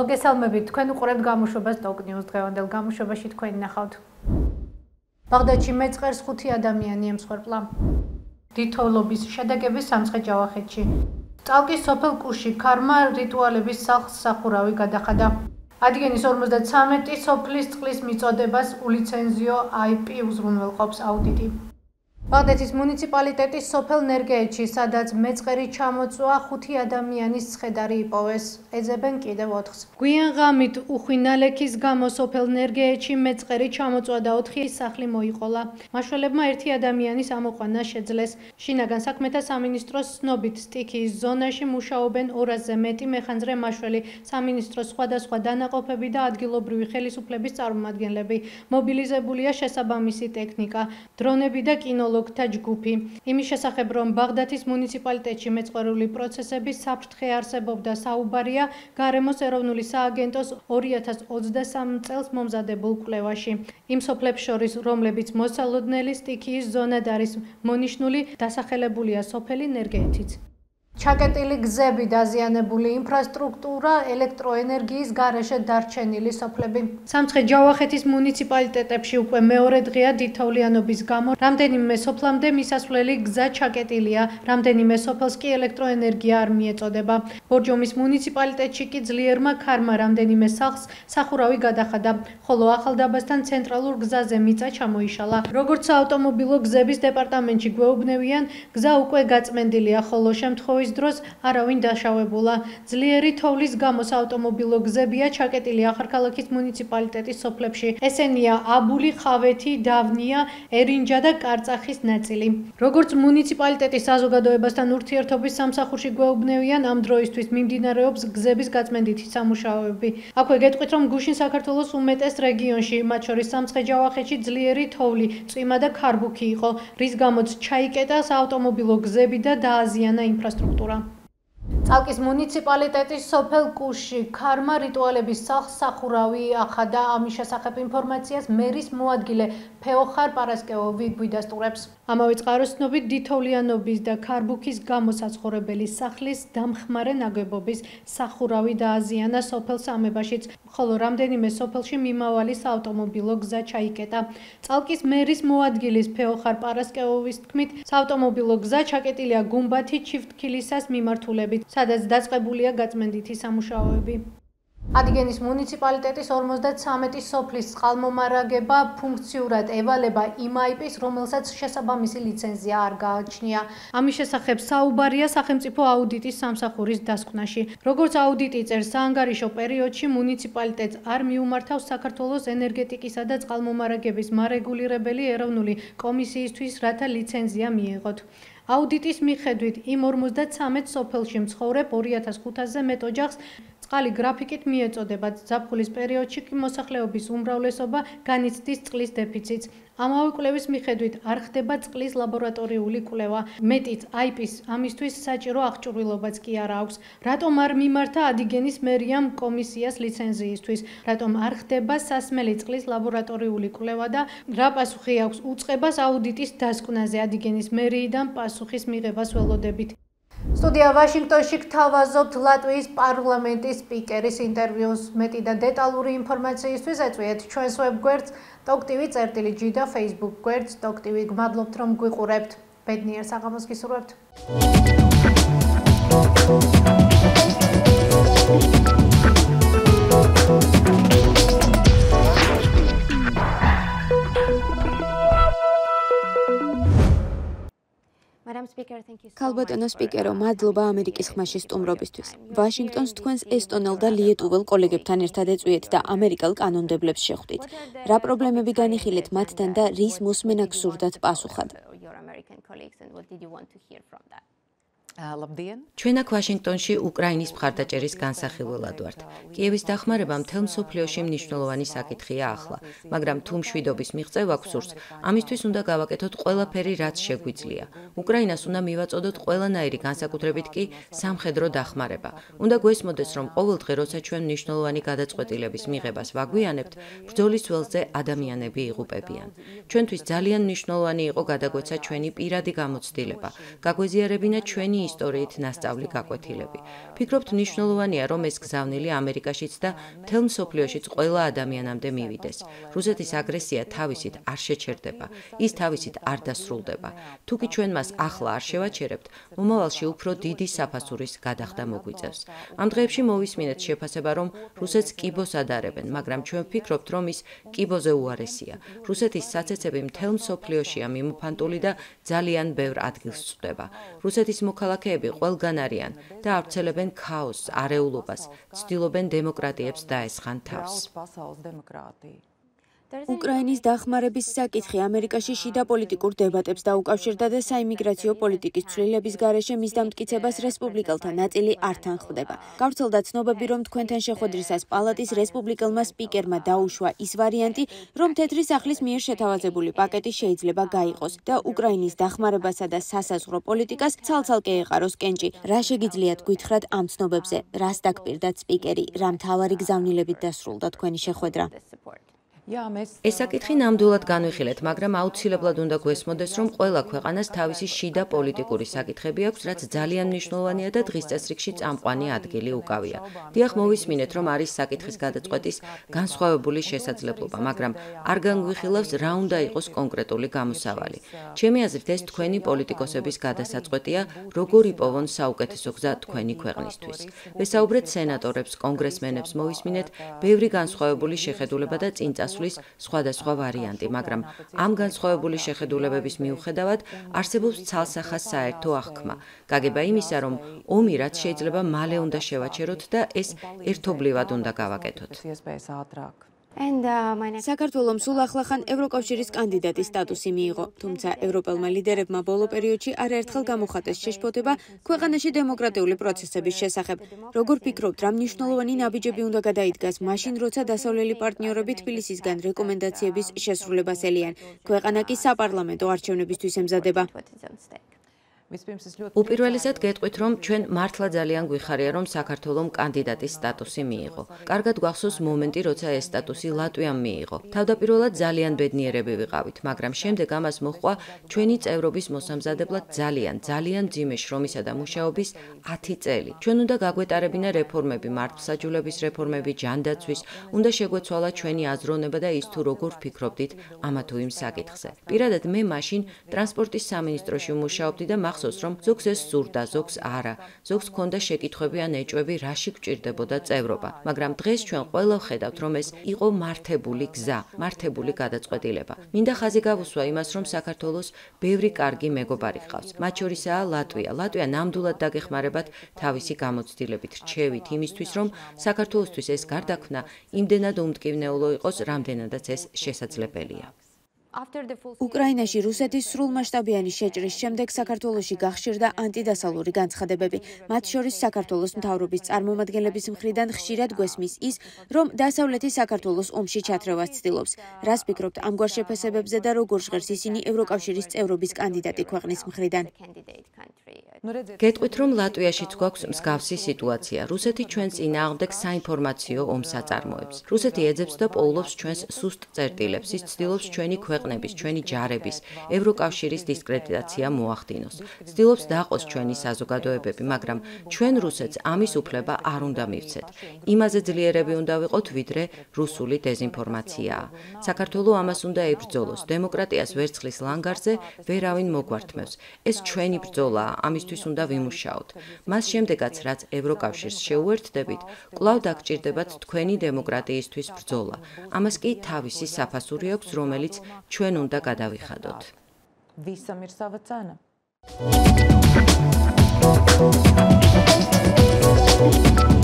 მოგესალმებით. თქვენ უყურებთ გამოშვებას News დღევანდელ გამოშვებაში. თქვენ ნახავთ. ბაღდადში მეწყერს ხუთი ადამიანი ემსხვერპლა. დითოლობის შედეგების სამცხე ჯავახეთში. წალკის სოფელ კუში ქარმა რიტუალების სახლს სახურავი გადახადა. ადგენის 53 სოფლის წყლის მიწოდებას ულიცენზიო IP უზრუნველყოფს აუდიტი ბაღდეთის მუნიციპალიტეტის სოფელ ნერგეეთში, სადაც მეწყერი ჩამოწვა, ხუთი ადამიანის ცხედარი იპოვეს. ეძებენ კიდევ 4-ს. გვიან ღამით უხვინალექის გამო სოფელ ნერგეეთში მეწყერი ჩამოწვა და 4 სახლი მოიყოლა. მაშველებმა ერთი ადამიანის ამოყვანა შეძლეს. შინაგან საქმეთა სამინისტროს ცნობით, სტიქიის ზონაში მუშაობენ 200-ზე მეტი მეხანძრე მაშველი, სამინისტროს სხვადასხვა დანაყოფები და ადგილობრივი ხელისუფლების წარმომადგენლები. მობილიზებულია შესაბამისი ტექნიკა, დრონები და კინოლოგი პსიქოლოგთა ჯგუფი. იმის შესახებ, რომ ბაღდათის მუნიციპალიტეტში მეწყრული პროცესების საფრთხე არსებობდა საუბარია გარემოს ეროვნული სააგენტოს 2023 წელს მომზადებულ კვლევაში. იმ სოფლებს შორის, რომლებიც მოსალოდნელი სტიქიის ზონად არის მონიშნული, დასახელებულია სოფელი ნერგეეთიც. ჩაკეტილი გზები, დაზიანებული ინფრასტრუქტურა, ელექტროენერგიის გარეშე დარჩენილი სოფლები. სამცხე ჯავახეთის მუნიციპალიტეტებში უკვე მეორე დღეა დითოვლიანობის გამო რამდენიმე სოფლამდე მისასვლელი გზა ჩაკეტილია, რამდენიმე სოფელს კი ელექტროენერგია არ მიეწოდება. ბორჯომის მუნიციპალიტეტში კი ძლიერმა ქარმა რამდენიმე სახლს სახურავი გადახადა, ხოლო ახალდაბასთან ცენტრალურ გზაზე მიწა ჩამოიშალა. როგორც საავტომობილო გზების დეპარტამენტში გვეუბნებიან, გზა უკვე გაწმენდილია, ხოლო შემთხვევის თოვლის დროს არავინ დაშავებულა. ძლიერი თოვლის გამო საავტომობილო გზებია ჩაკეტილი ახალქალაქის მუნიციპალიტეტის სოფლებში. ესენია აბული, ხავეთი, დავნია, ერინჯა და კარწახის ნაწილი. როგორც მუნიციპალიტეტის საზოგადოებასთან ურთიერთობის სამსახურში გვეუბნევიან, ამ დროისთვის მიმდინარეობს გზების გაწმენდითი სამუშაოები. აქვე გეტყვით, რომ გუშინ საქართველოს უმეტეს რეგიონში, მათ შორის სამცხე-ჯავახეთში ძლიერი თოვლი, წვიმა და ქარბუქი იყო, რის გამოც ჩაიკეტა საავტომობილო გზები და დააზიანა ინფრასტრუქტურა. cultura. წალკის მუნიციპალიტეტის სოფელ კუში ქარმა რიტუალების სახლს სახურავი ახადა ამის შესახებ ინფორმაციას მერის მოადგილე ფეოხარ პარასკევოვი გვიდასტურებს. ამავე წყაროსნობით დითოვლიანობის და ქარბუქის გამოსაცხოვრებელი სახლის დამხმარე ნაგებობის სახურავი დააზიანა სოფელ სამებაშიც, ხოლო რამდენიმე სოფელში მიმავალი საავტომობილო გზა ჩაიკეტა. წალკის მერის მოადგილის ფეოხარ პარასკევოვის თქმით, საავტომობილო გზა ჩაკეტილია გუმბათი ჩიფტქილისას მიმართულებით, სადაც დაწყებულია გაწმენდითი სამუშაოები. ადგენის მუნიციპალიტეტის 53 სოფლის წყალმომარაგება ფუნქციურად ევალება იმ აიპის, რომელსაც შესაბამისი ლიცენზია არ გააჩნია. ამის შესახებ საუბარია სახელმწიფო აუდიტის სამსახურის დასკვნაში. როგორც აუდიტი წერს, საანგარიშო პერიოდში მუნიციპალიტეტს არ მიუმართავს საქართველოს ენერგეტიკისა და წყალმომარაგების მარეგულირებელი ეროვნული კომისიისთვის, რათა ლიცენზია მიეღოთ. აუდიტის მიხედვით იმ 53 სოფელში მცხოვრებ 2500-ზე მეტ ოჯახს წყალი გრაფიკით მიეწოდება ზაფხულის პერიოდში კი მოსახლეობის უმრავლესობა განიცდის წყლის დეფიციტს. ამავე კვლევის მიხედვით არ ხდება წყლის ლაბორატორიული კვლევა. მეტიც IP-ს ამისთვის საჭირო აღჭურვილობაც კი არ აქვს. რატომ არ მიმართა ადიგენის მერიამ კომისიას ლიცენზიისთვის? რატომ არ ხდება სასმელი წყლის ლაბორატორიული კვლევა და რა პასუხი აქვს უწყებას აუდიტის დასკვნაზე ადიგენის მერიიდან პასუხის მიღებას ველოდებით? სტუდია ვაშინგტონში გთავაზობთ ლატვიის პარლამენტის სპიკერის ინტერვიუს. მეტი და დეტალური ინფორმაციისთვის ეწვიეთ ჩვენს ვებგვერდს tokTV.gr და Facebook გვერდს tokTV. გმადლობთ რომ გვიყურებთ. ბედნიერ საღამოს გისურვებთ. ქალბატონო სპიკერო, მადლობა ამერიკის ხმაში სტუმრობისთვის. ვაშინგტონს თქვენს ესტონელ და ლიეტუველ კოლეგებთან ერთად ეწვიეთ და ამერიკელ კანონმდებლებს შეხვდით. რა პრობლემები განიხილეთ მათთან და რის მოსმენა გსურდათ პასუხად? ჩვენ აქ ვაშინგტონში უკრაინის მხარდაჭერის განსახილველად ვართ. კიევის დახმარება მთელ მსოფლიოში მნიშვნელოვანი საკითხია ახლა, მაგრამ თუ მშვიდობის მიღწევა გსურს, ამისთვის უნდა გავაკეთოთ ყველაფერი, რაც შეგვიძლია. უკრაინას უნდა მივაწოდოთ ყველანაირი განსაკუთრებით კი სამხედრო დახმარება. უნდა გვესმოდეს, რომ ყოველდღე როცა ჩვენ მნიშვნელოვანი გადაწყვეტილების მიღებას ვაგვიანებთ, ბრძოლის ველზე ადამიანები იღუპებიან. ჩვენთვის ძალიან მნიშვნელოვანი იყო გადაგვეცა ჩვენი პირადი გამოცდილება, გაგვეზიარებინა ჩვენი ჩვენი ისტორიით ნასწავლი გაკვეთილები. ფიქრობთ მნიშვნელოვანია, რომ ეს გზავნილი ამერიკაშიც და მთელ მსოფლიოშიც ყველა ადამიანამდე მივიდეს. რუსეთის აგრესია თავისით არ შეჩერდება, ის თავისით არ დასრულდება. თუკი ჩვენ მას ახლა არ შევაჩერებთ, მომავალში უფრო დიდი საფასურის გადახდა მოგვიწევს. ამ დღეებში მოვისმინეთ შეფასება, რომ რუსეთს კიბოს ადარებენ, მაგრამ ჩვენ ვფიქრობთ, რომ ის კიბოზე უარესია. რუსეთის საცეცები მთელ მსოფლიოშია მიმოფანტული და ძალიან ბევრ ადგილს წვდება. რუსეთის მოქალაქეები ყველგან არიან და ავრცელებენ ქაოსს, არეულობას, ცდილობენ დემოკრატიებს დაესხან თავს. უკრაინის დახმარების საკითხი ამერიკაში შიდა პოლიტიკურ დებატებს დაუკავშირდა და საიმიგრაციო პოლიტიკის ცვლილების გარეშე მის დამტკიცებას რესპუბლიკელთა ნაწილი არ თანხმდება. გავრცელდა ცნობები, რომ თქვენთან შეხვედრისას პალატის რესპუბლიკელმა სპიკერმა დაუშვა ის ვარიანტი, რომ თეთრი სახლის მიერ შეთავაზებული პაკეტი შეიძლება გაიყოს და უკრაინის დახმარებასა და სასაზღვრო პოლიტიკას ცალ-ცალკე ეყაროს კენჭი. რა შეგიძლიათ გითხრათ ამ ცნობებზე? რას დაგპირდათ სპიკერი? რა მთავარი გზავნილებით დასრულდა თქვენი შეხვედრა? ეს საკითხი ნამდვილად განვიხილეთ, მაგრამ აუცილებლად უნდა გვესმოდეს, რომ ყველა ქვეყანას თავისი შიდა პოლიტიკური საკითხები აქვს, რაც ძალიან მნიშვნელოვანია და დღის წესრიგში წამყვანი ადგილი უკავია. დიახ, მოვისმინეთ, რომ არის საკითხის გადაწყვეტის განსხვავებული შესაძლებლობა, მაგრამ არ განგვიხილავს რა უნდა იყოს კონკრეტული გამოსავალი. ჩემი აზრით, ეს თქვენი პოლიტიკოსების გადასაწყვეტია, როგორ იპოვონ საუკეთესო გზა თქვენი ქვეყნისთვის. ვესაუბრეთ სენატორებს, კონგრესმენებს, მოვისმინეთ ბევრი განსხვავებული შეხედულება და წინწას გასვლის სხვადასხვა ვარიანტი, მაგრამ ამ განსხვავებული შეხედულებების მიუხედავად არსებობს ცალსახა საერთო აღქმა. გაგება იმისა, რომ ომი რაც შეიძლება მალე უნდა შევაჩეროთ და ეს ერთობლივად უნდა გავაკეთოთ. საქართველომ სულ ახლახან ევროკავშირის კანდიდატის სტატუსი მიიღო, თუმცა ევროპელმა ლიდერებმა ბოლო პერიოდში არაერთხელ გამოხატეს შეშფოთება ქვეყანაში დემოკრატიული პროცესების შესახებ. როგორ ფიქრობთ, რა მნიშვნელოვანი ნაბიჯები უნდა გადაიდგას მაშინ, როცა დასავლელი პარტნიორები თბილისისგან რეკომენდაციების შესრულებას ელიან? ქვეყანა კი საპარლამენტო არჩევნებისთვის ემზადება. უპირველესად გეტყვით, რომ ჩვენ მართლა ძალიან გვიხარია, რომ საქართველოს კანდიდატის სტატუსი მიიღო. კარგად გვახსოვს მომენტი, როცა ეს სტატუსი ლატვიამ მიიღო. თავდაპირველად ძალიან ბედნიერები ვიყავით, მაგრამ შემდეგ ამას მოხდა ჩვენი წევრობის მოსამზადებლად ძალიან, ძალიან ძიმე შრომისა და მუშაობის 10 წელი. ჩვენ უნდა გაგვეტარებინა რეფორმები, მართლმსაჯულების რეფორმები, ჯანდაცვის, უნდა შეგვეცვალა ჩვენი აზროვნება და ის თუ როგორ ვფიქრობდით ამა თუ იმ საკითხზე. პირადად მე მაშინ ტრანსპორტის სამინისტროში ვმუშაობდი და მახ ახსოვს, რომ ზოგს ეს სურდა, ზოგს არა. ზოგს ჰქონდა შეკითხვები ან ეჭვები, რაში გჭირდებოდა წევრობა. მაგრამ დღეს ჩვენ ყველა ვხედავთ, რომ ეს იყო მართებული გზა, მართებული გადაწყვეტილება. მინდა ხაზი გავუსვა იმას, რომ საქართველოს ბევრი კარგი მეგობარი ჰყავს. მათ შორისაა ლატვია. ლატვია ნამდვილად დაგეხმარებათ თავისი გამოცდილებით, რჩევით იმისთვის, რომ საქართველოსთვის ეს გარდაქმნა იმდენად უმტკივნეულო იყოს, რამდენადაც ეს შესაძლებელია. უკრაინაში რუსეთის სრულმასშტაბიანი შეჭრის შემდეგ საქართველოსი გახშირდა ანტიდასალური განცხადებები. მათ შორის საქართველოს მთავრობის წარმომადგენლების მხრიდან ხშირად გვესმის ის, რომ დასავლეთი საქართველოს ომში ჩათრევას ცდილობს. რას ფიქრობთ ამგვარ შეფასებებზე და როგორ ჟღერს ისინი ევროკავშირის წევრობის კანდიდატი ქვეყნის მხრიდან? გეტყვით, რომ ლატვიაშიც გვაქვს მსგავსი სიტუაცია. რუსეთი ჩვენ წინააღმდეგ საინფორმაციო ომს აწარმოებს. რუსეთი ეძებს და პოულობს ჩვენს სუსტ წერტილებს, ის ცდილობს ჩვენი ქვეყნების, ჩვენი ჯარების, ევროკავშირის დისკრედიტაცია მოახდინოს. ცდილობს დაყოს ჩვენი საზოგადოებები, მაგრამ ჩვენ რუსეთს ამის უფლება არ უნდა მივცეთ. იმაზე ძლიერები უნდა ვიყოთ, ვიდრე რუსული დეзинფორმაციაა. საქართველოს ამას უნდა ებრძოლოს. დემოკრატიას ვერცხლის ლანგარზე ვერავინ მოგვართმევს. ეს ჩვენი ბრძოლაა. ამის მისთვის უნდა ვიმუშაოთ. მას შემდეგაც, რაც ევროკავშირს შეუერთდებით, კვლავ დაგჭირდებათ თქვენი დემოკრატიისთვის ბრძოლა. ამას კი თავისი საფასური აქვს, რომელიც ჩვენ უნდა გადავიხადოთ. ვისა მირსავაძანა Thank you.